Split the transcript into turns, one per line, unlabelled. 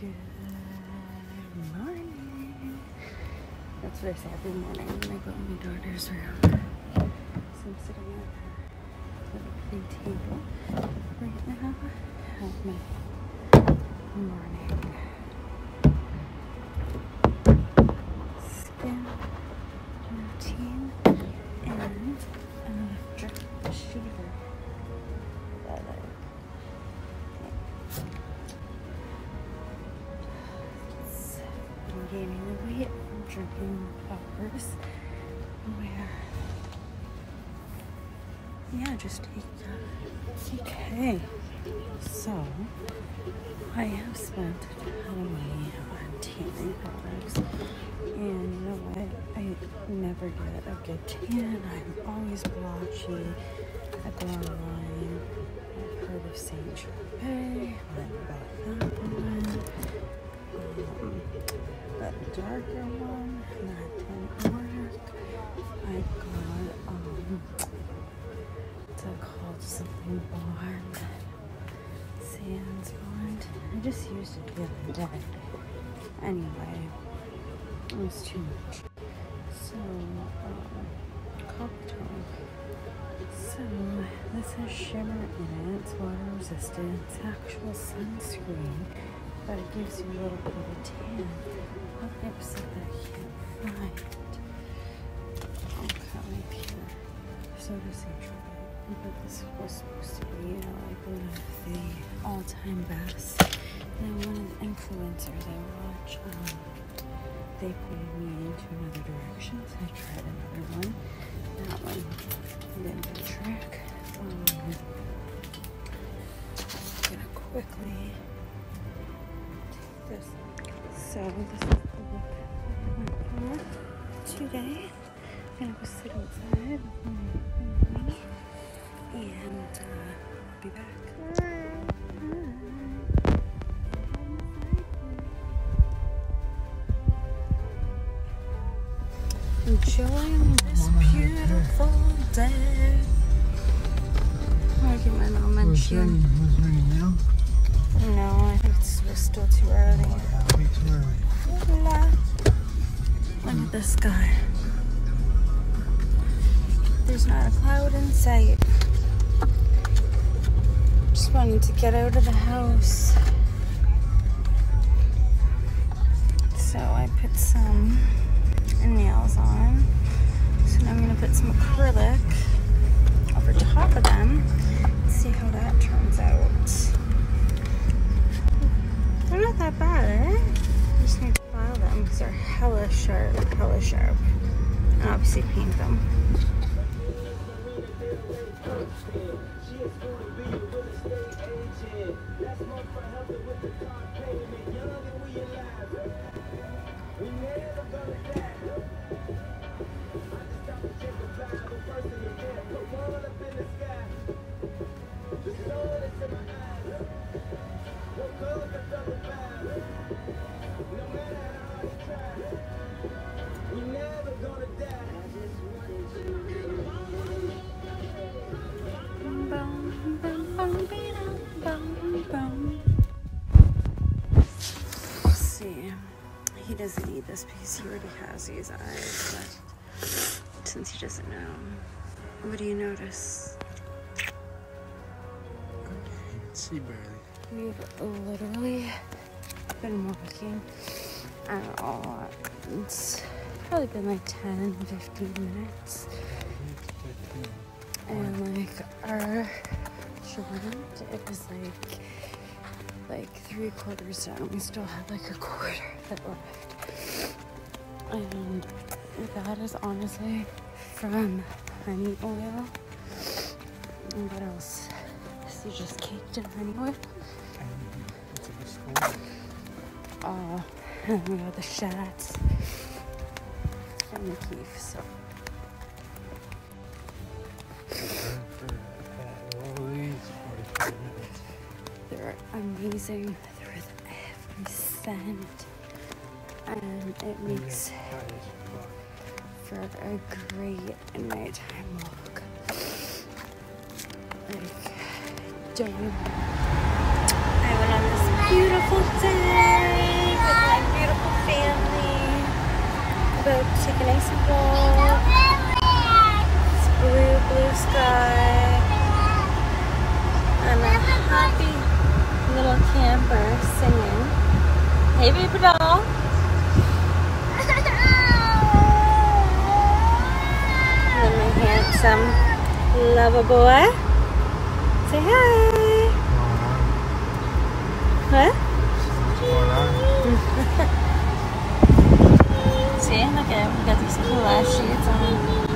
Good morning. That's what I say every morning when I go in my daughter's room. So I'm sitting at a little pretty table right now. Have my morning skin routine drinking poppers where yeah just take okay so I have spent a of money on tanning products. And you know what? I never get a good tan I'm always blotchy. I go online. I've heard of Saint Tropez I bought that one um, that darker one that didn't work. I got um what's it called? Something bond. Sands bond. I just used it the other day. Anyway, it was too much. So um cocktail. So this has shimmer in it. It's water resistant. It's actual sunscreen but it gives you a little bit of a tan. What episode that I can't find? Okay, right here. Soda Central. But this was supposed to be, you know, like one of the all-time best. Now, one of the influencers I watch, um, they pointed me into another direction, so I tried another one. That one didn't this is the look I went for today. I'm gonna go sit outside with my husband and uh, be back. Enjoying this beautiful day. I'll give my little
Who's
munchie.
ringing? Who's ringing now?
No, I think it's still too early.
Way too early.
Look at this guy. There's not a cloud in sight. Just wanted to get out of the house. So I put some nails on. So now I'm gonna put some acrylic over top of them. See how that turns out. They're not that bad, eh? I just need to file them because they're hella sharp, hella sharp. And obviously paint them. He doesn't need this because He already has these eyes, but since he doesn't know, what do you notice?
See barely.
We've literally been walking at all. It's probably been like 10, 15 minutes. And like our jaunt, it was like like three quarters done. We still had like a quarter that left. And that is honestly from honey oil. And what else? This is just caked in honey oil.
School.
Uh, and we the shats and the keef. So
For at least 45 minutes.
they're amazing. They're with every scent, and it makes for a great nighttime walk. Like. I went on this beautiful day with my beautiful family. About to take a nice walk. It's blue, blue sky. I'm a happy little camper singing. Hey, baby doll. Handsome lover boy. Eh? Say hi. What? See, look at we got these cool ass shades on.